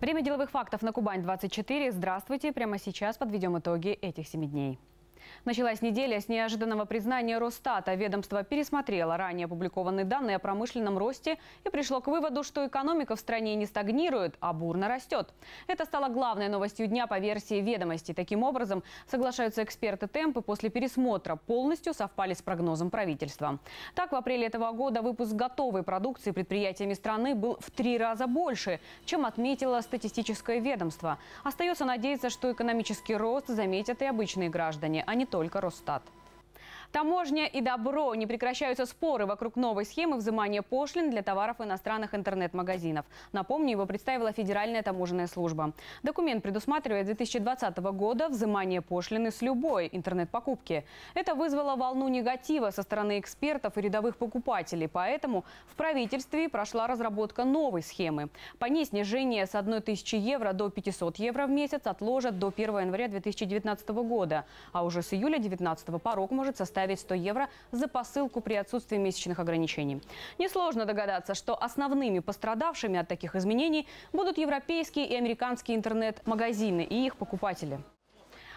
Время деловых фактов на Кубань-24. Здравствуйте. Прямо сейчас подведем итоги этих семи дней. Началась неделя с неожиданного признания Росстата. Ведомство пересмотрело ранее опубликованные данные о промышленном росте и пришло к выводу, что экономика в стране не стагнирует, а бурно растет. Это стало главной новостью дня по версии ведомости. Таким образом, соглашаются эксперты, темпы после пересмотра полностью совпали с прогнозом правительства. Так, в апреле этого года выпуск готовой продукции предприятиями страны был в три раза больше, чем отметило статистическое ведомство. Остается надеяться, что экономический рост заметят и обычные граждане, а не только Росстат. Таможня и добро. Не прекращаются споры вокруг новой схемы взимания пошлин для товаров иностранных интернет-магазинов. Напомню, его представила Федеральная таможенная служба. Документ предусматривает 2020 года взимание пошлины с любой интернет-покупки. Это вызвало волну негатива со стороны экспертов и рядовых покупателей. Поэтому в правительстве прошла разработка новой схемы. По ней снижение с 1 тысячи евро до 500 евро в месяц отложат до 1 января 2019 года. А уже с июля 2019 порог может составить составить 100 евро за посылку при отсутствии месячных ограничений. Несложно догадаться, что основными пострадавшими от таких изменений будут европейские и американские интернет-магазины и их покупатели.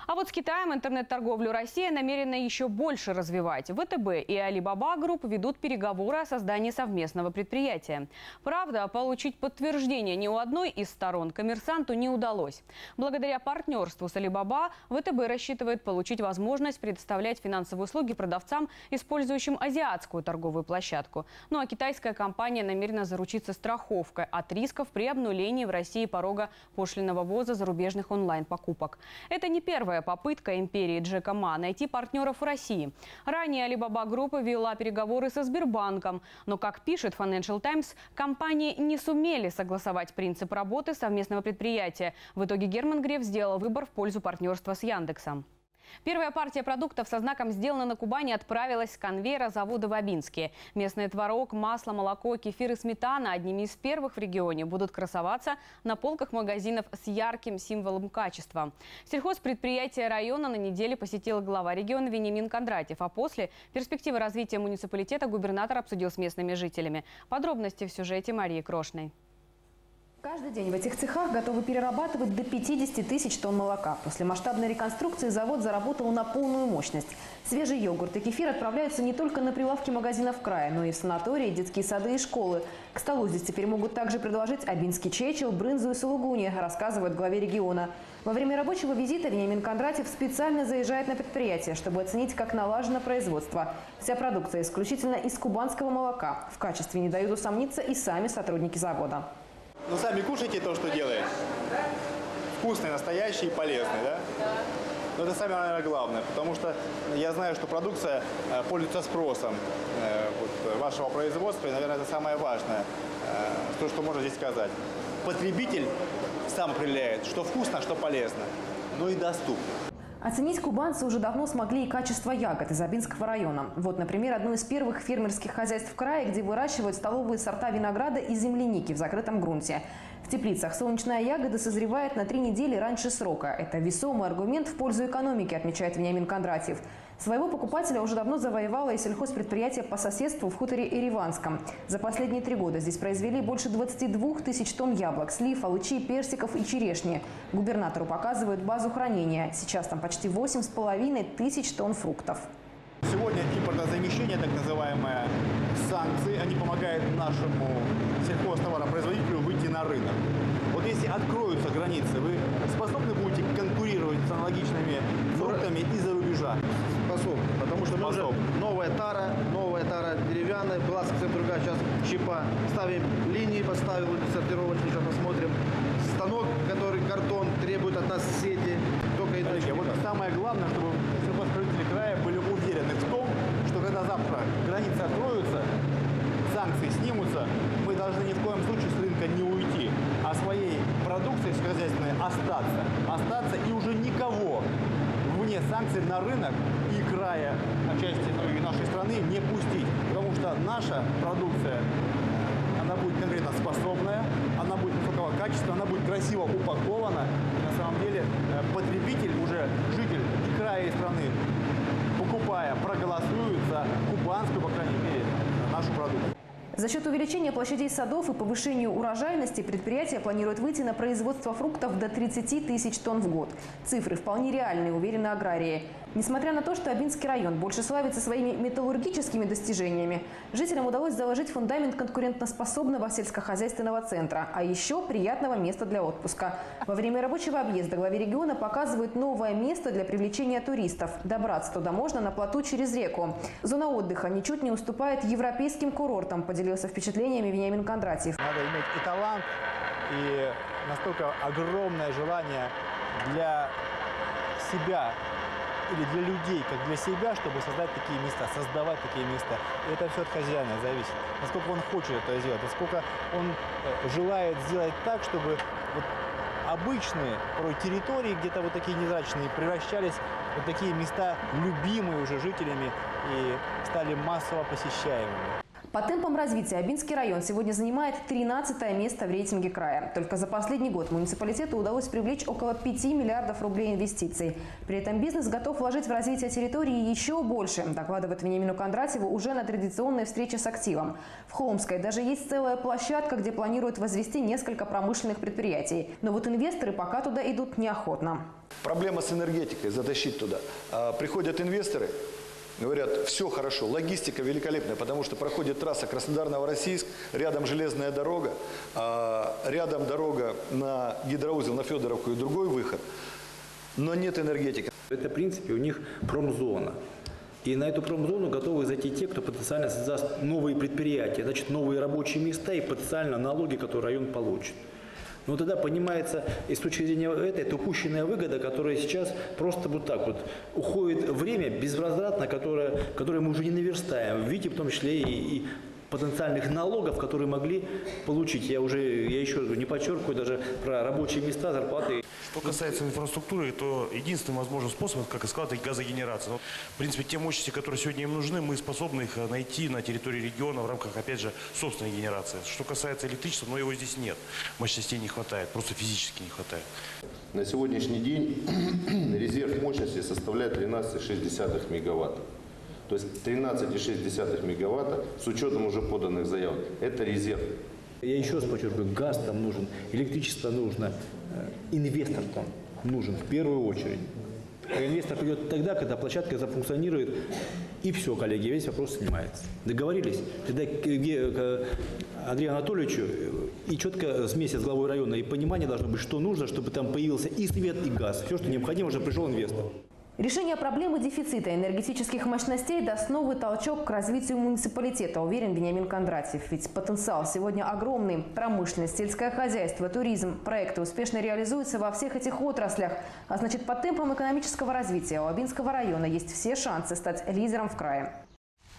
А вот с Китаем интернет-торговлю Россия намерена еще больше развивать. ВТБ и Alibaba Group ведут переговоры о создании совместного предприятия. Правда, получить подтверждение ни у одной из сторон коммерсанту не удалось. Благодаря партнерству с Алибаба ВТБ рассчитывает получить возможность предоставлять финансовые услуги продавцам, использующим азиатскую торговую площадку. Ну а китайская компания намерена заручиться страховкой от рисков при обнулении в России порога пошлиного ввоза зарубежных онлайн-покупок. Это не первая первая попытка империи Джека Ма найти партнеров в России. Ранее Alibaba Группа вела переговоры со Сбербанком. Но, как пишет Financial Times, компании не сумели согласовать принцип работы совместного предприятия. В итоге Герман Греф сделал выбор в пользу партнерства с Яндексом. Первая партия продуктов со знаком «Сделано на Кубани» отправилась с конвейера завода в Абинске. Местный творог, масло, молоко, кефир и сметана одними из первых в регионе будут красоваться на полках магазинов с ярким символом качества. Сельхозпредприятие района на неделе посетил глава региона Венимин Кондратьев, а после перспективы развития муниципалитета губернатор обсудил с местными жителями. Подробности в сюжете Марии Крошной. Каждый день в этих цехах готовы перерабатывать до 50 тысяч тонн молока. После масштабной реконструкции завод заработал на полную мощность. Свежий йогурт и кефир отправляются не только на прилавки магазинов края, но и в санатории, детские сады и школы. К столу здесь теперь могут также предложить абинский чечил, брынзу и сулугуни, рассказывает главе региона. Во время рабочего визита Вениамин Кондратьев специально заезжает на предприятие, чтобы оценить, как налажено производство. Вся продукция исключительно из кубанского молока. В качестве не дают усомниться и сами сотрудники завода. Ну, сами кушайте то, что делаете. Вкусный, настоящий и полезный, да? Но это самое, наверное, главное, потому что я знаю, что продукция э, пользуется спросом э, вашего производства, и, наверное, это самое важное, э, то, что можно здесь сказать. Потребитель сам определяет, что вкусно, что полезно, но и доступно. Оценить кубанцы уже давно смогли и качество ягод из Абинского района. Вот, например, одно из первых фермерских хозяйств в крае, где выращивают столовые сорта винограда и земляники в закрытом грунте. В теплицах солнечная ягода созревает на три недели раньше срока. Это весомый аргумент в пользу экономики, отмечает Вениамин Кондратьев. Своего покупателя уже давно завоевало и сельхозпредприятие по соседству в хуторе Ириванском. За последние три года здесь произвели больше 22 тысяч тонн яблок, слив, алычи, персиков и черешни. Губернатору показывают базу хранения. Сейчас там почти 8,5 тысяч тонн фруктов. Сегодня импортозамещение, так называемое, санкции, они помогают нашему сельхозтоваропроизводителю выйти на рынок. Вот если откроются границы, вы способны будете конкурировать с аналогичными фруктами из-за рубежа? Способны, потому что мы уже новая тара, новая тара деревянная, была совсем другая, сейчас щипа. Ставим линии, поставил сортировочный, сейчас посмотрим. Станок, который картон требует от нас сети, только и Вот самое главное, чтобы сельхозпроизводители края были уверены в том, что когда завтра границы откроются, санкции снимутся, мы должны ни в коем случае с рынка не уйти, а своей продукцией сельскохозяйственной. Остаться и уже никого санкций на рынок и края, отчасти ну, нашей страны не пустить. Потому что наша продукция она будет конкретно способная, она будет высокого качества, она будет красиво упакована. И на самом деле э, потребитель, уже житель и края и страны, покупая, проголосует за счет увеличения площадей садов и повышения урожайности предприятие планирует выйти на производство фруктов до 30 тысяч тонн в год. Цифры вполне реальные, уверены аграрии. Несмотря на то, что Абинский район больше славится своими металлургическими достижениями, жителям удалось заложить фундамент конкурентоспособного сельскохозяйственного центра, а еще приятного места для отпуска. Во время рабочего объезда главе региона показывают новое место для привлечения туристов. Добраться туда можно на плоту через реку. Зона отдыха ничуть не уступает европейским курортам, поделился впечатлениями Вениамин Кондратьев. Надо иметь и талант, и настолько огромное желание для себя или для людей, как для себя, чтобы создать такие места, создавать такие места. И это все от хозяина зависит. Насколько он хочет это сделать, насколько он э, желает сделать так, чтобы вот обычные порой территории, где-то вот такие незрачные, превращались вот такие места, любимые уже жителями и стали массово посещаемыми. По темпам развития Абинский район сегодня занимает 13 место в рейтинге края. Только за последний год муниципалитету удалось привлечь около 5 миллиардов рублей инвестиций. При этом бизнес готов вложить в развитие территории еще больше, докладывает Вениамину Кондратьеву уже на традиционной встрече с активом. В Холмской даже есть целая площадка, где планируют возвести несколько промышленных предприятий. Но вот инвесторы пока туда идут неохотно. Проблема с энергетикой, затащить туда. А, приходят инвесторы, Говорят, все хорошо, логистика великолепная, потому что проходит трасса Краснодар-Новороссийск, рядом железная дорога, а рядом дорога на гидроузел, на Федоровку и другой выход, но нет энергетики. Это, в принципе, у них промзона. И на эту промзону готовы зайти те, кто потенциально создаст новые предприятия, значит, новые рабочие места и потенциально налоги, которые район получит. Но тогда понимается, и с точки зрения этой, это упущенная выгода, которая сейчас просто вот так вот уходит время безвозвратно, которое, которое мы уже не наверстаем, в виде в том числе и, и потенциальных налогов, которые могли получить. Я уже, я еще не подчеркиваю даже про рабочие места, зарплаты. Что касается инфраструктуры, то единственный возможный способ, как и сказал, это газогенерация. Но, в принципе, те мощности, которые сегодня им нужны, мы способны их э, найти на территории региона в рамках, опять же, собственной генерации. Что касается электричества, но его здесь нет. Мощностей не хватает, просто физически не хватает. На сегодняшний день резерв мощности составляет 13,6 мегаватта. То есть 13,6 мегаватта с учетом уже поданных заявок. Это резерв. Я еще раз подчеркиваю, газ там нужен, электричество нужно, э, инвестор там нужен в первую очередь. Инвестор придет тогда, когда площадка зафункционирует, и все, коллеги, весь вопрос снимается. Договорились? Тогда к Андрею Анатольевичу и четко с с главой района и понимание должно быть, что нужно, чтобы там появился и свет, и газ. Все, что необходимо, уже пришел инвестор. Решение проблемы дефицита энергетических мощностей даст новый толчок к развитию муниципалитета, уверен Вениамин Кондратьев. Ведь потенциал сегодня огромный. Промышленность, сельское хозяйство, туризм. Проекты успешно реализуются во всех этих отраслях. А значит, по темпам экономического развития у Абинского района есть все шансы стать лидером в крае.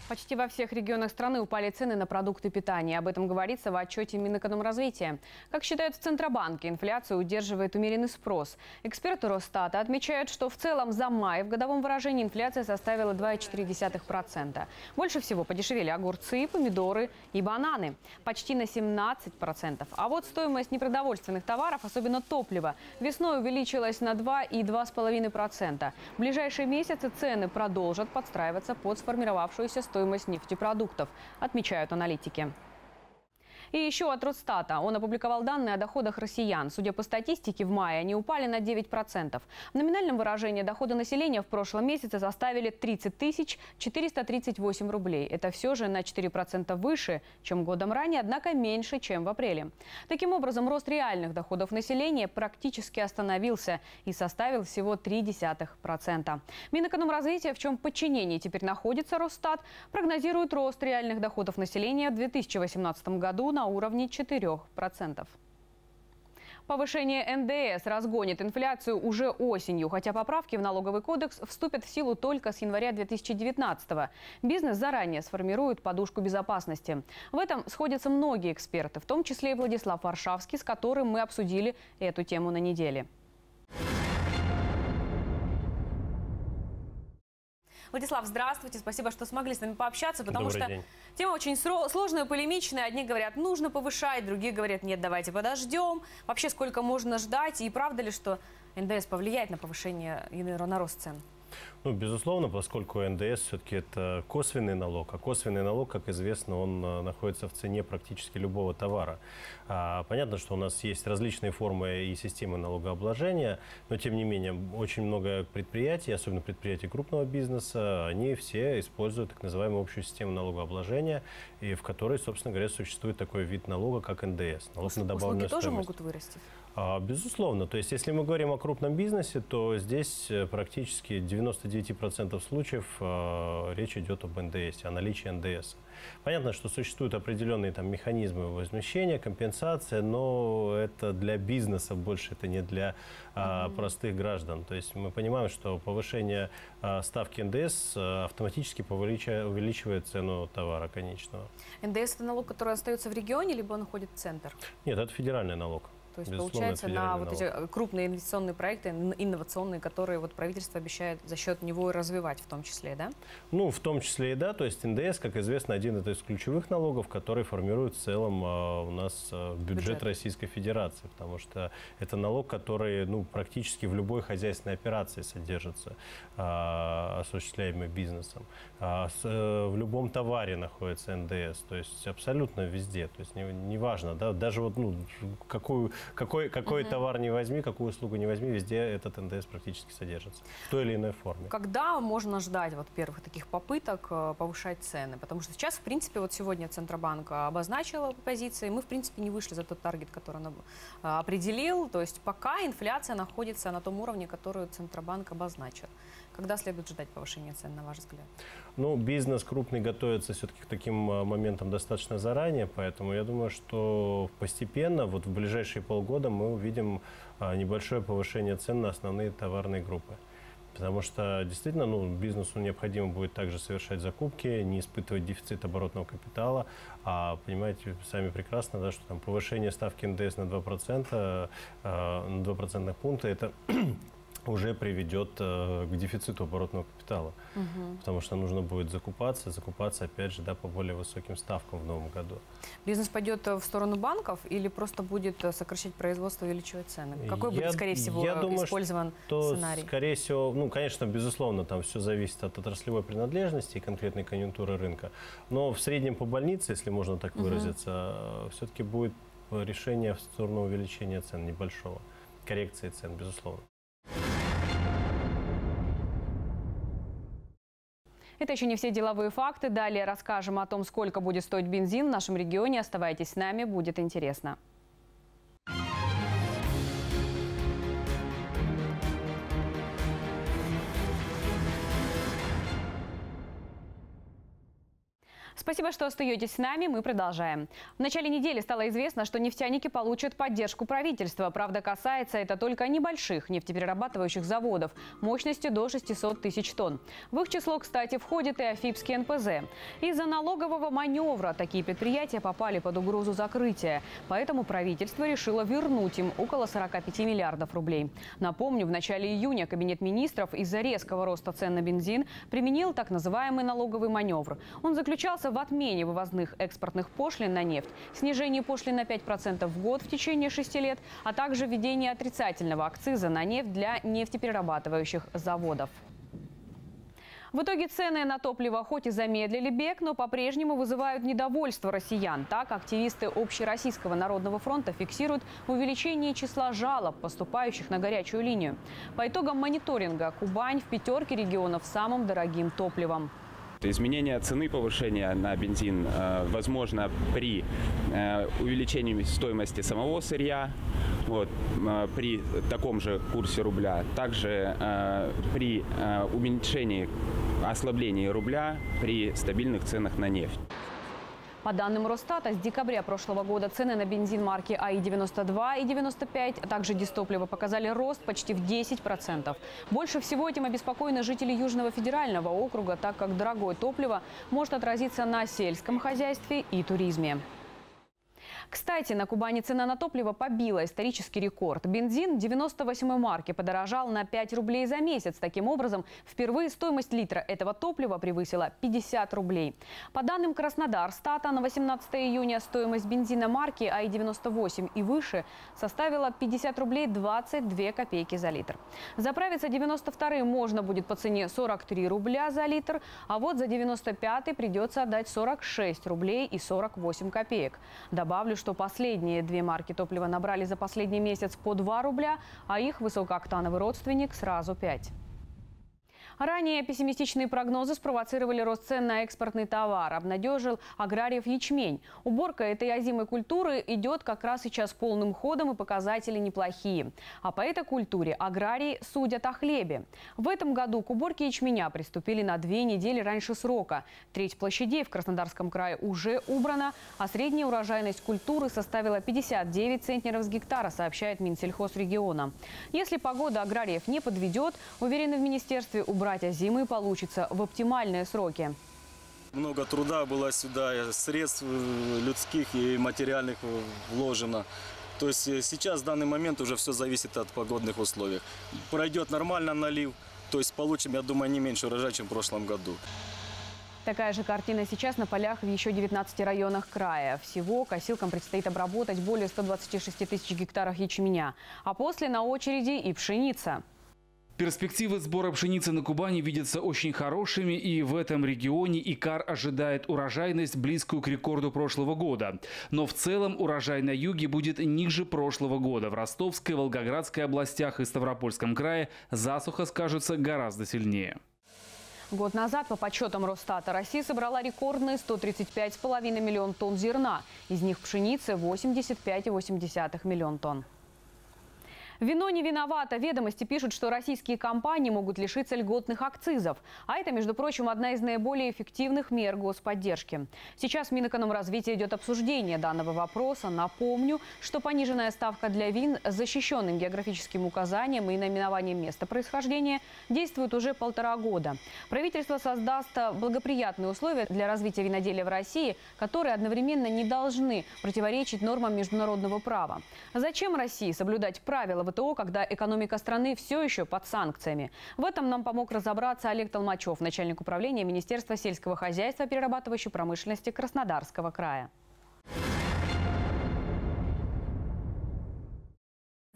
Почти во всех регионах страны упали цены на продукты питания. Об этом говорится в отчете Минэкономразвития. Как считают в Центробанке, инфляция удерживает умеренный спрос. Эксперты Росстата отмечают, что в целом за май в годовом выражении инфляция составила 2,4%. Больше всего подешевели огурцы, помидоры и бананы. Почти на 17%. А вот стоимость непродовольственных товаров, особенно топлива, весной увеличилась на 2 и 2,5%. В ближайшие месяцы цены продолжат подстраиваться под сформировавшуюся стоимость стоимость нефтепродуктов, отмечают аналитики. И еще от Росстата. Он опубликовал данные о доходах россиян. Судя по статистике, в мае они упали на 9%. В номинальном выражении доходы населения в прошлом месяце составили 30 тысяч 438 рублей. Это все же на 4% выше, чем годом ранее, однако меньше, чем в апреле. Таким образом, рост реальных доходов населения практически остановился и составил всего 0,3%. Минэкономразвития, в чем подчинении теперь находится Росстат, прогнозирует рост реальных доходов населения в 2018 году на уровне 4%. Повышение НДС разгонит инфляцию уже осенью, хотя поправки в налоговый кодекс вступят в силу только с января 2019 -го. Бизнес заранее сформирует подушку безопасности. В этом сходятся многие эксперты, в том числе и Владислав Варшавский, с которым мы обсудили эту тему на неделе. Владислав, здравствуйте. Спасибо, что смогли с нами пообщаться, потому Добрый что день. тема очень сложная, полемичная. Одни говорят, нужно повышать, другие говорят, нет, давайте подождем. Вообще, сколько можно ждать? И правда ли, что НДС повлияет на повышение и на рост цен? Ну, безусловно, поскольку НДС все-таки это косвенный налог, а косвенный налог, как известно, он э, находится в цене практически любого товара. А, понятно, что у нас есть различные формы и системы налогообложения, но тем не менее очень много предприятий, особенно предприятий крупного бизнеса, они все используют так называемую общую систему налогообложения, и в которой, собственно говоря, существует такой вид налога, как НДС. Налог на добавленную Услуги тоже стоимость. могут вырасти? А, Безусловно. То есть, если мы говорим о крупном бизнесе, то здесь э, практически 99% случаев э, речь идет об НДС, о наличии НДС. Понятно, что существуют определенные там механизмы возмещения, компенсация, но это для бизнеса больше, это не для а, простых граждан. То есть мы понимаем, что повышение а, ставки НДС а, автоматически повелича- увеличивает цену товара конечного. НДС – это налог, который остается в регионе, либо он уходит в центр? Нет, это федеральный налог. То есть, Безусловно, получается, на вот эти крупные инвестиционные проекты, ин- инновационные, которые вот правительство обещает за счет него развивать в том числе, да? Ну, в том числе и да, то есть НДС, как известно, один из ключевых налогов, который формирует в целом а, у нас а, бюджет, Бюджет. Российской Федерации, потому что это налог, который ну, практически в любой хозяйственной операции содержится, а, осуществляемой бизнесом. Э, в любом товаре находится НДС, то есть абсолютно везде, то есть не- неважно, да, даже вот ну, какую, какой, какой товар не возьми, какую услугу не возьми, везде этот НДС практически содержится в той или иной форме. Когда можно ждать вот первых таких попыток э, повышать цены? Потому что сейчас, в принципе, вот сегодня Центробанк обозначил позиции, мы, в принципе, не вышли за тот таргет, который он э, определил. То есть пока инфляция находится на том уровне, который Центробанк обозначил. Когда следует ждать повышения цен, на ваш взгляд? Ну, бизнес крупный готовится все-таки к таким а, моментам достаточно заранее, поэтому я думаю, что постепенно, вот в ближайшие полгода мы увидим а, небольшое повышение цен на основные товарные группы. Потому что действительно ну, бизнесу необходимо будет также совершать закупки, не испытывать дефицит оборотного капитала. А понимаете сами прекрасно, да, что там повышение ставки НДС на 2%, э, на 2 процентных пункта, это уже приведет э, к дефициту оборотного капитала. Потому что нужно будет закупаться, закупаться, опять же, да, по более высоким ставкам в новом году. Бизнес пойдет э, в сторону банков или просто будет э, сокращать производство, увеличивать цены? Какой будет, Я- скорее всего, я думаю, использован То, сценарий? скорее всего, ну, конечно, безусловно, там все зависит от отраслевой принадлежности и конкретной конъюнктуры рынка. Но в среднем по больнице, если можно так выразиться, все-таки будет решение в сторону увеличения цен небольшого, коррекции цен, безусловно. Это еще не все деловые факты. Далее расскажем о том, сколько будет стоить бензин в нашем регионе. Оставайтесь с нами, будет интересно. Спасибо, что остаетесь с нами. Мы продолжаем. В начале недели стало известно, что нефтяники получат поддержку правительства. Правда, касается это только небольших нефтеперерабатывающих заводов мощностью до 600 тысяч тонн. В их число, кстати, входит и Афипский НПЗ. Из-за налогового маневра такие предприятия попали под угрозу закрытия. Поэтому правительство решило вернуть им около 45 миллиардов рублей. Напомню, в начале июня Кабинет министров из-за резкого роста цен на бензин применил так называемый налоговый маневр. Он заключался в отмене вывозных экспортных пошлин на нефть, снижении пошлин на 5% в год в течение 6 лет, а также введении отрицательного акциза на нефть для нефтеперерабатывающих заводов. В итоге цены на топливо хоть и замедлили бег, но по-прежнему вызывают недовольство россиян. Так, активисты Общероссийского народного фронта фиксируют увеличение числа жалоб, поступающих на горячую линию. По итогам мониторинга Кубань в пятерке регионов самым дорогим топливом. Изменение цены повышения на бензин э, возможно при э, увеличении стоимости самого сырья, вот, э, при таком же курсе рубля, также при уменьшении, ослаблении рубля, при стабильных ценах на нефть. По данным Росстата, с декабря прошлого года цены на бензин марки АИ-92 и 95, а также дистопливо показали рост почти в 10%. Больше всего этим обеспокоены жители Южного федерального округа, так как дорогое топливо может отразиться на сельском хозяйстве и туризме. Кстати, на Кубани цена на топливо побила исторический рекорд. Бензин 98 марки подорожал на 5 рублей за месяц. Таким образом, впервые стоимость литра этого топлива превысила 50 рублей. По данным Краснодар стата на 18 июня стоимость бензина марки АИ-98 и выше составила 50 рублей 22 копейки за литр. Заправиться 92 можно будет по цене 43 рубля за литр, а вот за 95 придется отдать 46 рублей и 48 копеек. Добавлю, что последние две марки топлива набрали за последний месяц по 2 рубля, а их высокооктановый родственник сразу 5. Ранее пессимистичные прогнозы спровоцировали рост цен на экспортный товар. Обнадежил аграриев ячмень. Уборка этой озимой культуры идет как раз сейчас полным ходом и показатели неплохие. А по этой культуре аграрии судят о хлебе. В этом году к уборке ячменя приступили на две недели раньше срока. Треть площадей в Краснодарском крае уже убрана, а средняя урожайность культуры составила 59 центнеров с гектара, сообщает Минсельхозрегиона. Если погода аграриев не подведет, уверены в министерстве, убрать убрать озимы получится в оптимальные сроки. Много труда было сюда, средств э, людских и материальных вложено. То есть э, сейчас в данный момент уже все зависит от погодных условий. Пройдет нормально налив, то есть получим, я думаю, не меньше урожая, чем в прошлом году. Такая же картина сейчас на полях в еще 19 районах края. Всего косилкам предстоит обработать более 126 тысяч гектаров ячменя. А после на очереди и пшеница. Перспективы сбора пшеницы на Кубани видятся очень хорошими, и в этом регионе ИКАР ожидает урожайность, близкую к рекорду прошлого года. Но в целом урожай на юге будет ниже прошлого года. В Ростовской, Волгоградской областях и Ставропольском крае засуха скажется гораздо сильнее. Год назад, по подсчетам Росстата, Россия собрала рекордные 135,5 миллион тонн зерна. Из них пшеницы 85,8 миллион тонн. Вино не виновато. Ведомости пишут, что российские компании могут лишиться льготных акцизов. А это, между прочим, одна из наиболее эффективных мер господдержки. Сейчас в Минэкономразвитии идет обсуждение данного вопроса. Напомню, что пониженная ставка для вин с защищенным географическим указанием и наименованием места происхождения действует уже полтора года. Правительство создаст благоприятные условия для развития виноделия в России, которые одновременно не должны противоречить нормам международного права. Зачем России соблюдать правила ВТО, когда экономика страны все еще под санкциями. В этом нам помог разобраться Олег Толмачев, начальник управления Министерства сельского хозяйства перерабатывающей промышленности Краснодарского края.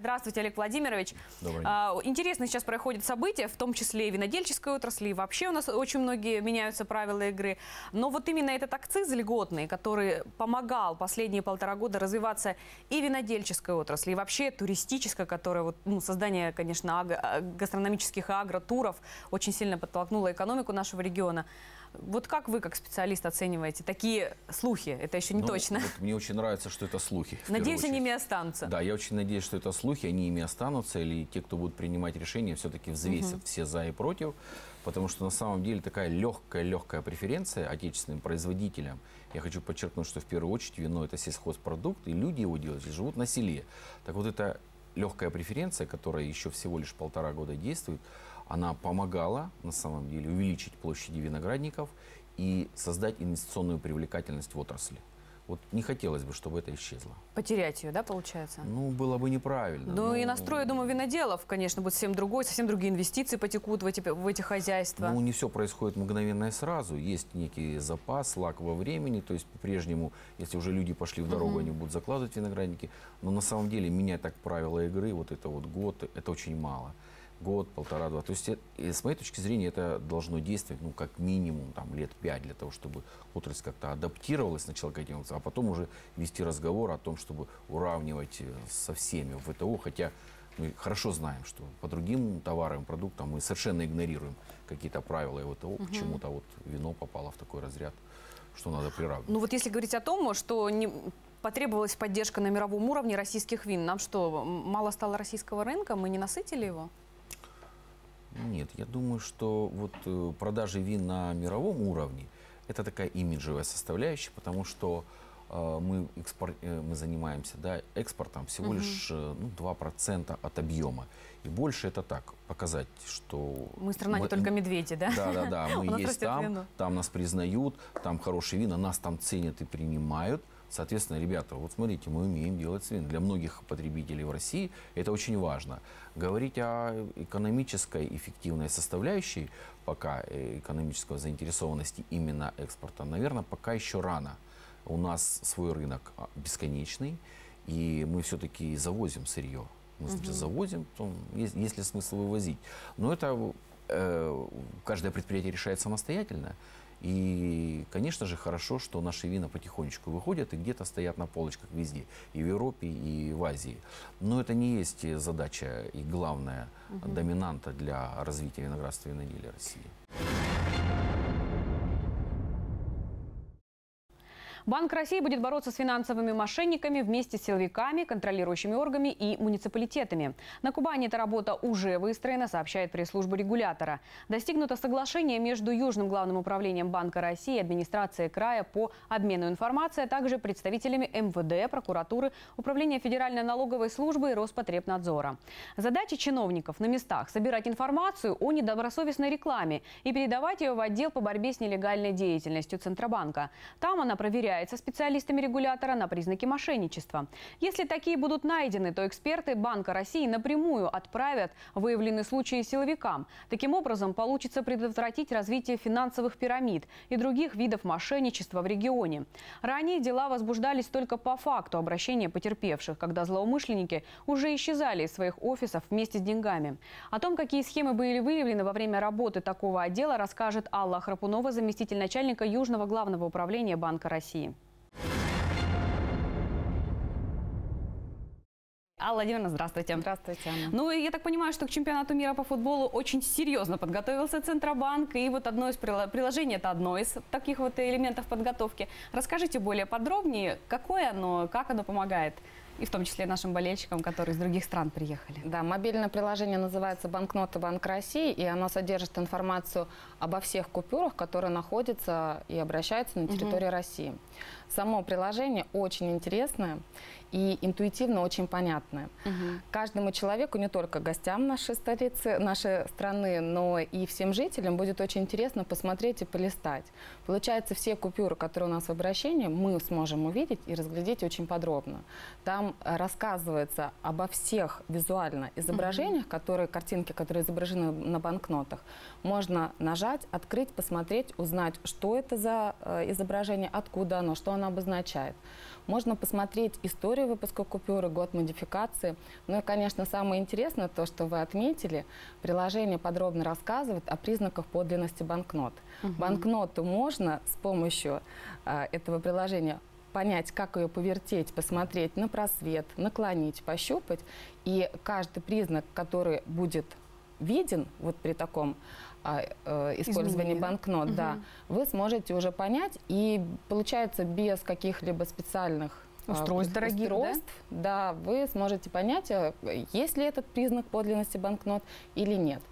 Здравствуйте, Олег Владимирович. Добрый а, Интересно сейчас проходят события, в том числе и винодельческой отрасли. И вообще у нас очень многие меняются правила игры. Но вот именно этот акциз льготный, который помогал последние полтора года развиваться и винодельческой отрасли, и вообще туристической, которая, вот, ну, создание, конечно, аг гастрономических агротуров очень сильно подтолкнуло экономику нашего региона. Вот как вы, как специалист, оцениваете такие слухи? Это еще не ну, точно. Вот мне очень нравится, что это слухи. Надеюсь, они ими останутся. Да, я очень надеюсь, что это слухи, они ими останутся, или те, кто будут принимать решения, все-таки взвесят угу. все за и против. Потому что на самом деле такая легкая-легкая преференция отечественным производителям. Я хочу подчеркнуть, что в первую очередь вино это сельхозпродукт, и люди его делают, живут на селе. Так вот эта легкая преференция, которая еще всего лишь полтора года действует, она помогала, на самом деле, увеличить площади виноградников и создать инвестиционную привлекательность в отрасли. Вот не хотелось бы, чтобы это исчезло. Потерять ее, да, получается? Ну, было бы неправильно. Ну, но... и настрой, я думаю, виноделов, конечно, будет совсем другой, совсем другие инвестиции потекут в эти, в эти хозяйства. Ну, не все происходит мгновенно и сразу. Есть некий запас, лак во времени. То есть, по-прежнему, если уже люди пошли в дорогу, угу. они будут закладывать виноградники. Но на самом деле, менять так правила игры, вот это вот год, это очень мало год, полтора-два. То есть, э, с моей точки зрения, это должно действовать, ну, как минимум, там, лет пять для того, чтобы отрасль как-то адаптировалась сначала к этим, а потом уже вести разговор о том, чтобы уравнивать э, со всеми в ВТО, хотя мы хорошо знаем, что по другим товарам, продуктам мы совершенно игнорируем какие-то правила и ВТО, угу. почему-то вот вино попало в такой разряд, что надо приравнивать. Ну вот если говорить о том, что не потребовалась поддержка на мировом уровне российских вин, нам что, мало стало российского рынка, мы не насытили его? Нет, я думаю, что вот э, продажи вин на мировом уровне это такая имиджевая составляющая, потому что э, мы, экспорт, э, мы занимаемся да, экспортом всего угу. лишь ну, 2% от объема. И больше это так, показать, что... Мы страна мы, не только медведи, да? Да, да, да. Мы есть там, там нас признают, там хорошие вина, нас там ценят и принимают Соответственно, ребята, вот смотрите, мы умеем делать свин. Для многих потребителей в России это очень важно. Говорить о экономической эффективной составляющей пока э, экономического заинтересованности именно экспорта, наверное, пока еще рано. У нас свой рынок а, бесконечный, и мы все-таки завозим сырье. Мы угу. завозим, то есть, есть ли смысл вывозить. Но это э, каждое предприятие решает самостоятельно. И, конечно же, хорошо, что наши вина потихонечку выходят и где-то стоят на полочках везде, и в Европе, и в Азии. Но это не есть задача и главная угу. доминанта для развития виноградства и виноделия России. Банк России будет бороться с финансовыми мошенниками вместе с силовиками, контролирующими органами и муниципалитетами. На Кубани эта работа уже выстроена, сообщает пресс-служба регулятора. Достигнуто соглашение между Южным главным управлением Банка России и администрацией края по обмену информацией, а также представителями МВД, прокуратуры, Управления Федеральной налоговой службы и Роспотребнадзора. Задача чиновников на местах – собирать информацию о недобросовестной рекламе и передавать ее в отдел по борьбе с нелегальной деятельностью Центробанка. Там она проверяет проверяется специалистами регулятора на признаки мошенничества. Если такие будут найдены, то эксперты Банка России напрямую отправят выявленные случаи силовикам. Таким образом, получится предотвратить развитие финансовых пирамид и других видов мошенничества в регионе. Ранее дела возбуждались только по факту обращения потерпевших, когда злоумышленники уже исчезали из своих офисов вместе с деньгами. О том, какие схемы были выявлены во время работы такого отдела, расскажет Алла Храпунова, заместитель начальника Южного главного управления Банка России. Алла Владимировна, здравствуйте. Здравствуйте, Анна. Ну, я так понимаю, что к чемпионату мира по футболу очень серьезно подготовился Центробанк. И вот одно из приложений – это одно из таких вот элементов подготовки. Расскажите более подробнее, какое оно, как оно помогает и в том числе нашим болельщикам, которые из других стран приехали. Да, мобильное приложение называется «Банкноты Банк России», и оно содержит информацию обо всех купюрах, которые находятся и обращаются на территории угу. России. Само приложение очень интересное и интуитивно очень понятное. Угу. Каждому человеку, не только гостям нашей столицы, нашей страны, но и всем жителям будет очень интересно посмотреть и полистать. Получается, все купюры, которые у нас в обращении, мы сможем увидеть и разглядеть очень подробно. Там э, рассказывается обо всех визуально изображениях, угу. которые, картинки, которые изображены на банкнотах. Можно нажать, открыть, посмотреть, узнать, что это за э, изображение, откуда оно, что оно обозначает. Можно посмотреть историю выпуска купюры, год модификации. Ну и, конечно, самое интересное, то, что вы отметили, приложение подробно рассказывает о признаках подлинности банкнот. Угу. Банкноту можно с помощью э, этого приложения понять, как ее повертеть, посмотреть на просвет, наклонить, пощупать. И каждый признак, который будет виден вот при таком а, э, использовании банкнот, угу. да, вы сможете уже понять и получается без каких-либо специальных устройств, дорогих, устройств, да? да, вы сможете понять, э, есть ли этот признак подлинности банкнот или нет.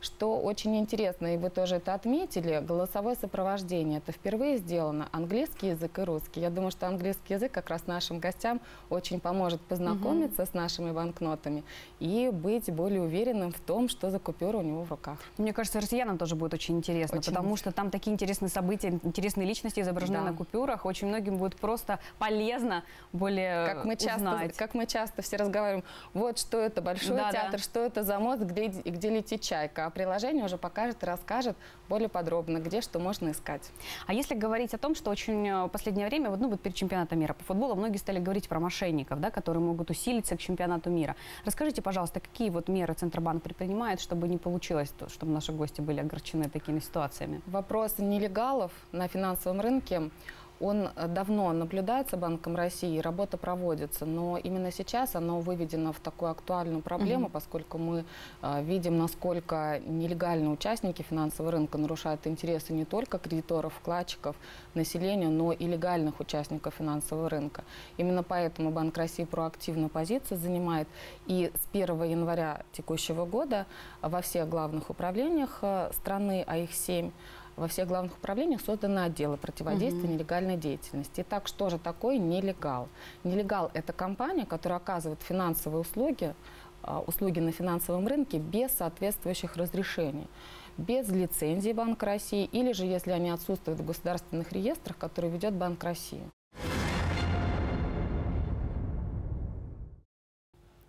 Что очень интересно, и вы тоже это отметили, голосовое сопровождение. Это впервые сделано. Английский язык и русский. Я думаю, что английский язык как раз нашим гостям очень поможет познакомиться угу. с нашими банкнотами и быть более уверенным в том, что за купюра у него в руках. Мне кажется, россиянам тоже будет очень интересно, очень потому что там такие интересные события, интересные личности изображены да. на купюрах. Очень многим будет просто полезно более как мы часто, узнать. Как мы часто все разговариваем, вот что это большой да, театр, да. что это за мост, где, где летит чайка приложение уже покажет и расскажет более подробно, где что можно искать. А если говорить о том, что очень э, в последнее время, вот, ну, вот перед чемпионатом мира по футболу, многие стали говорить про мошенников, да, которые могут усилиться к чемпионату мира. Расскажите, пожалуйста, какие вот меры Центробанк предпринимает, чтобы не получилось, чтобы наши гости были огорчены такими ситуациями? Вопрос нелегалов на финансовом рынке он э, давно наблюдается Банком России, работа проводится, но именно сейчас оно выведено в такую актуальную проблему, угу. поскольку мы э, видим, насколько нелегальные участники финансового рынка нарушают интересы не только кредиторов, вкладчиков, населения, но и легальных участников финансового рынка. Именно поэтому Банк России проактивную позицию занимает. И с 1 января текущего года во всех главных управлениях э, страны, а их 7, во всех главных управлениях созданы отделы противодействия угу. нелегальной деятельности. Итак, что же такое нелегал? Нелегал – это компания, которая оказывает финансовые услуги, а, услуги на финансовом рынке без соответствующих разрешений без лицензии Банка России или же если они отсутствуют в государственных реестрах, которые ведет Банк России.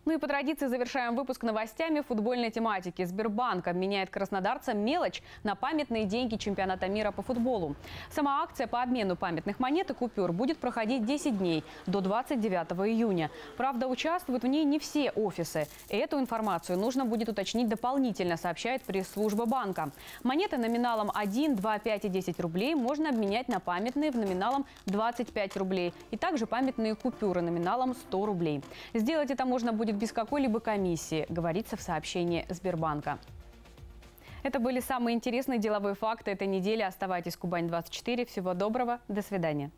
Ну и по традиции завершаем выпуск новостями футбольной тематики. Сбербанк обменяет краснодарцам мелочь на памятные деньги чемпионата мира по футболу. Сама акция по обмену памятных монет и купюр будет проходить 10 дней до 29 июня. Правда, участвуют в ней не все офисы. Эту информацию нужно будет уточнить дополнительно, сообщает пресс-служба банка. Монеты номиналом 1, 2, 5 и 10 рублей можно обменять на памятные в номиналом 25 рублей. И также памятные купюры номиналом 100 рублей. Сделать это можно будет без какой-либо комиссии, говорится в сообщении Сбербанка. Это были самые интересные деловые факты этой недели. Оставайтесь Кубань-24. Всего доброго. До свидания.